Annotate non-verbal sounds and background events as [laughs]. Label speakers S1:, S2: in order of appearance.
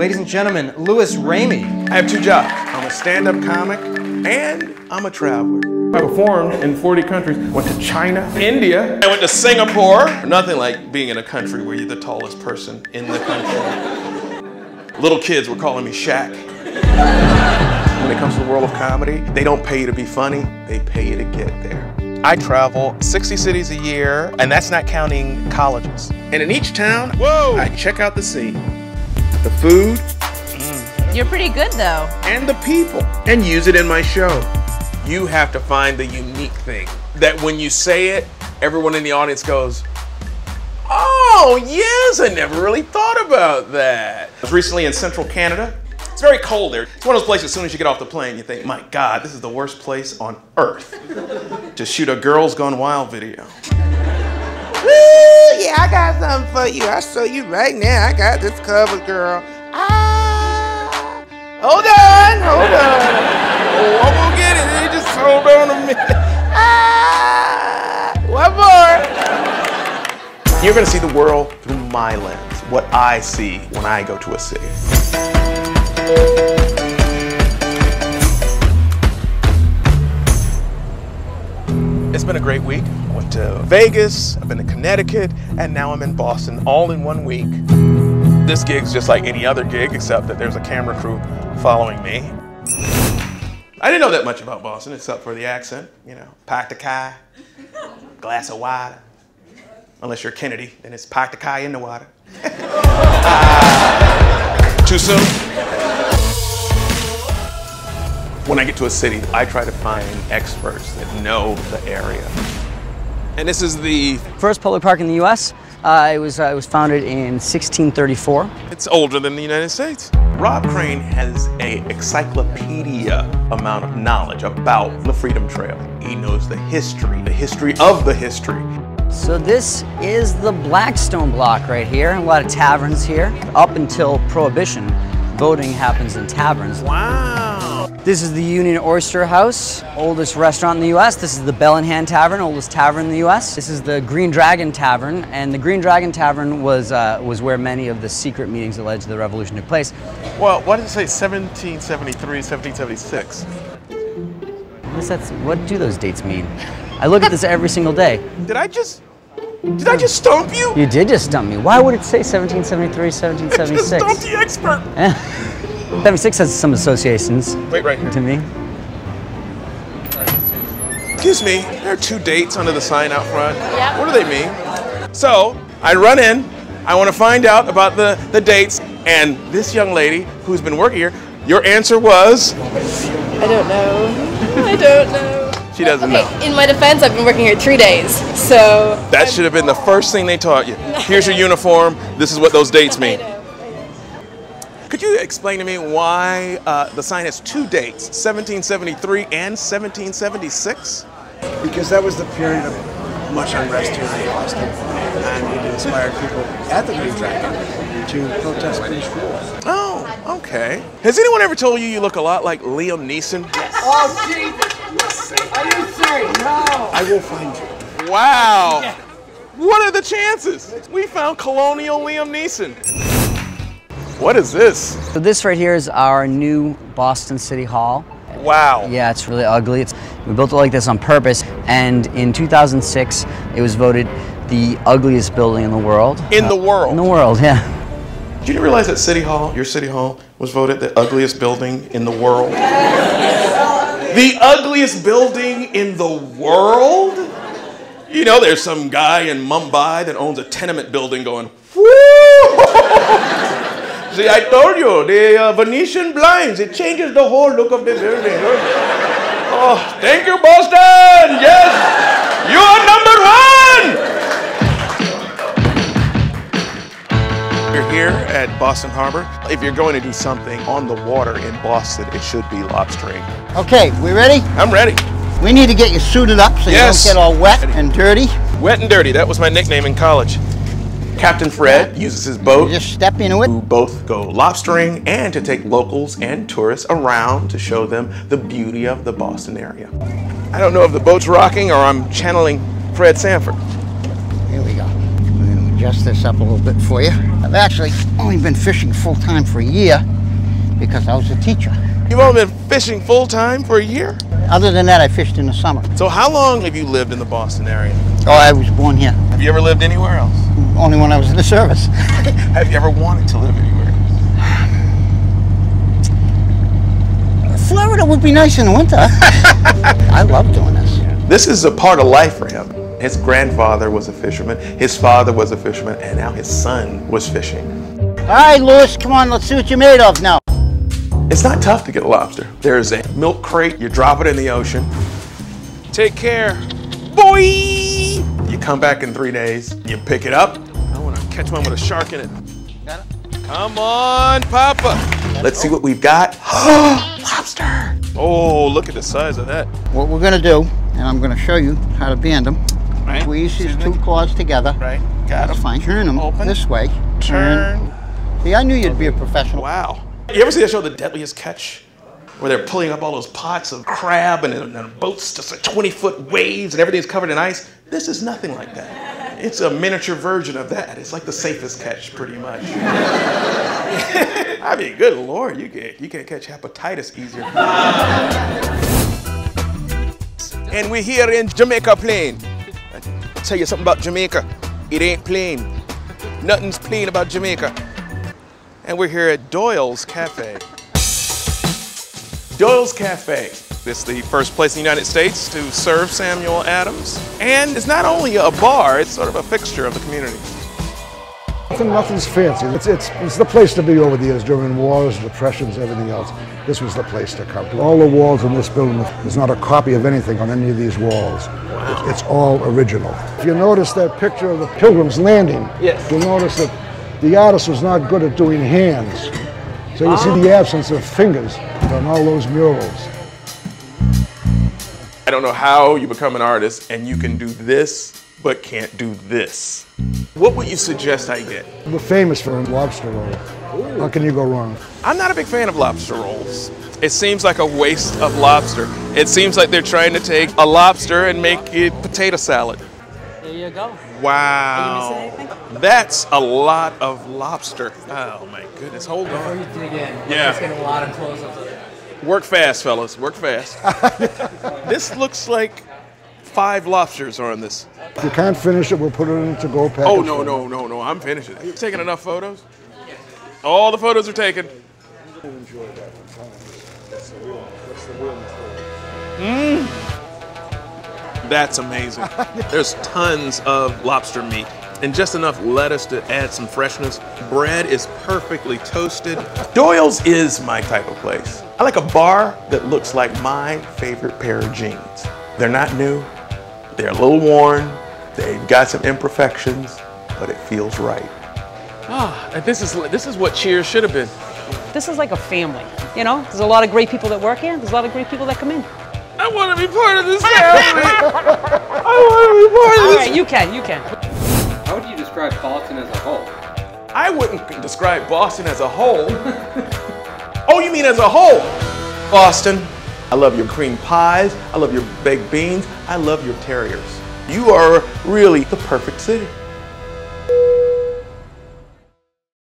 S1: Ladies and gentlemen, Louis Ramey.
S2: I have two jobs. I'm a stand-up comic and I'm a traveler. I performed in 40 countries. Went to China, India. I went to Singapore. Nothing like being in a country where you're the tallest person in the country. Little kids were calling me Shaq. When it comes to the world of comedy, they don't pay you to be funny, they pay you to get there. I travel 60 cities a year, and that's not counting colleges. And in each town, whoa, I check out the scene, the food, mm.
S3: You're pretty good though.
S2: and the people, and use it in my show. You have to find the unique thing that when you say it, everyone in the audience goes, Oh, yes, I never really thought about that. I was recently in central Canada. It's very cold there. It's one of those places, as soon as you get off the plane, you think, my God, this is the worst place on earth to shoot a Girls Gone Wild video. Woo, I got something for you. I'll show you right now. I got this cover, girl. Ah, hold on, hold on. Oh, I'm gonna get it. You just hold on a minute. Ah, one more. You're gonna see the world through my lens, what I see when I go to a city. It's been a great week. I went to Vegas, I've been to Connecticut, and now I'm in Boston all in one week. This gig's just like any other gig, except that there's a camera crew following me. I didn't know that much about Boston, except for the accent. You know, pack the kai, glass of water. Unless you're Kennedy, then it's pack the kai in the water. [laughs] Ah, too soon? When I get to a city, I try to find experts that know the area. And this is the,
S4: First public park in the U.S. Uh, it was uh, it was founded in 1634.
S2: it's older than the United States. Rob Crane has a encyclopedia amount of knowledge about the Freedom Trail. He knows the history, the history of the history.
S4: So this is the Blackstone block right here. A lot of taverns here. Up until Prohibition, voting happens in taverns.
S2: Wow.
S4: This is the Union Oyster House, oldest restaurant in the U.S. This is the Bell in Hand Tavern, oldest tavern in the U.S. This is the Green Dragon Tavern, and the Green Dragon Tavern was uh, was where many of the secret meetings that led to the revolution took place.
S2: Well, why did it say 1773, 1776?
S4: What, that, what do those dates mean? I look at this every single day.
S2: Did I just, did I just stump you?
S4: You did just stump me. Why would it say 1773,
S2: Just
S4: 1776?
S2: stumped the expert. [laughs]
S4: 76 has some associations
S2: Wait right here.
S4: to me.
S2: Excuse me, there are two dates under the sign out front.
S3: Yep.
S2: What do they mean? So I run in, I want to find out about the, the dates, and this young lady who's been working here, your answer was
S5: I don't know. I don't know.
S2: she doesn't
S5: Okay,
S2: know.
S5: in my defense, I've been working here three days, so.
S2: That should have been the first thing they taught you. Here's your [laughs] uniform, this is what those dates mean.
S5: Know.
S2: Could you explain to me why uh, the sign has two dates, 1773 and 1776?
S6: because that was the period of much unrest here in Boston, and it inspired people at the Green Dragon to protest British rule.
S2: Oh, okay. Has anyone ever told you you look a lot like Liam Neeson? Yes.
S6: Oh, Jesus! Are you serious? No! I will find you.
S2: Wow. What are the chances? We found colonial Liam Neeson. What is this?
S4: So this right here is our new Boston City Hall.
S2: Wow.
S4: Yeah, it's really ugly. It's, we built it like this on purpose, and in 2006, it was voted the ugliest building in the world.
S2: In the uh, world.
S4: In the world, yeah.
S2: Did you realize that City Hall, your City Hall, was voted the ugliest building in the world? the ugliest building in the world? You know, there's some guy in Mumbai that owns a tenement building going, Woo! See, I told you, the uh, Venetian blinds, it changes the whole look of the building. Oh, thank you, Boston! Yes! You are number one! You're here at Boston Harbor. If you're going to do something on the water in Boston, it should be lobstering.
S7: Okay, we ready?
S2: I'm ready.
S7: We need to get you suited up so
S2: Yes.
S7: you don't get all wet and dirty.
S2: Wet and dirty, that was my nickname in college. Captain Fred uses his boat
S7: Just step into it.
S2: to both go lobstering and to take locals and tourists around to show them the beauty of the Boston area. I don't know if the boat's rocking or I'm channeling Fred Sanford.
S7: Here we go. We're gonna adjust this up a little bit for you. I've actually only been fishing full time for a year because I was a teacher.
S2: You've only been fishing full time for a year?
S7: Other than that, I fished in the summer.
S2: So how long have you lived in the Boston area?
S7: Oh, I was born here.
S2: Have you ever lived anywhere else?
S7: Only when I was in the service. [laughs]
S2: Have you ever wanted to live anywhere else?
S7: Florida would be nice in the winter. [laughs] I love doing this.
S2: This is a part of life for him. His grandfather was a fisherman, his father was a fisherman, and now his son was fishing.
S7: All right, Lewis, come on, let's see what you're made of now.
S2: It's not tough to get a lobster. There's a milk crate, you drop it in the ocean. Take care. Boy! You come back in three days, you pick it up. I want to catch one with a shark in it.
S7: Got it?
S2: Come on, Papa. Let's see what we've got. [gasps] lobster. Oh, look at the size of that.
S7: What we're gonna do, and I'm gonna show you how to band them.
S2: Right.
S7: Squeeze these two claws together.
S2: Right. Got
S7: That's
S2: him.
S7: fine. Turn them
S2: Open.
S7: this way.
S2: Turn.
S7: See, I knew you'd be a professional.
S2: Wow. You ever see that show, The Deadliest Catch? Where they're pulling up all those pots of crab and, and boat's just like 20 foot waves and everything's covered in ice. This is nothing like that. It's a miniature version of that. It's like the safest catch, pretty much. I mean, good lord, you can't, you can't catch hepatitis easier. and we're here in Jamaica Plain. I tell you something about Jamaica. It ain't plain. Nothing's plain about Jamaica. And we're here at Doyle's Cafe. Doyle's Cafe. It's the first place in the United States to serve Samuel Adams. And it's not only a bar, it's sort of a fixture of the community.
S8: Nothing, nothing's fancy. It's, it's, it's the place to be over the years during wars, depressions, everything else. This was the place to come. All the walls in this building, there's not a copy of anything on any of these walls. It's, it's all original. If you notice that picture of the Pilgrim's Landing,
S2: Yes.
S8: you'll notice that the artist was not good at doing hands. So you see ah. the absence of fingers on all those murals.
S2: I don't know how you become an artist and you can do this, but can't do this. What would you suggest I get?
S8: We're famous for a lobster roll. How can you go wrong?
S2: I'm not a big fan of lobster rolls. It seems like a waste of lobster. It seems like they're trying to take a lobster and make it potato salad.
S4: There you go.
S2: Wow.
S4: Are you missing anything?
S2: That's a lot of lobster. Oh my goodness. Hold on.
S4: Before you dig in.
S2: Yeah.
S4: get a lot of close-ups of it.
S2: Work fast, fellas. Work fast. [laughs] this looks like five lobsters are on this.
S8: If you can't finish it, we'll put it in to go package.
S2: Oh no, no, no, no. I'm finishing. it. You've taken enough photos? All the photos are taken. Mmm. That's amazing. There's tons of lobster meat and just enough lettuce to add some freshness. Bread is perfectly toasted. Doyle's is my type of place. I like a bar that looks like my favorite pair of jeans. They're not new, they're a little worn, they've got some imperfections, but it feels right. Ah, and this is this is what Cheers should have been.
S5: This is like a family. You know, there's a lot of great people that work here. There's a lot of great people that come in.
S2: I want to be part of this [laughs] family. I want to be part of
S5: All
S2: this.
S5: right, you can, you can.
S9: Describe Boston as a whole?
S2: I wouldn't describe Boston as a whole. oh, you mean as a whole? Boston, I love your cream pies. I love your baked beans. I love your terriers. You are really the perfect city.